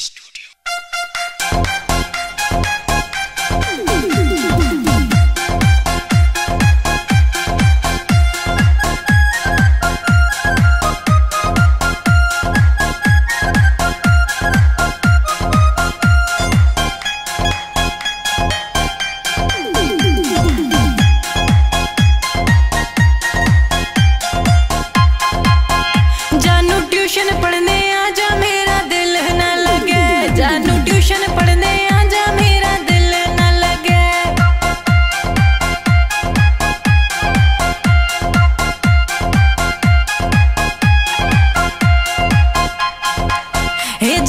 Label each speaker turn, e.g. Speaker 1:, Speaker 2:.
Speaker 1: Studio. It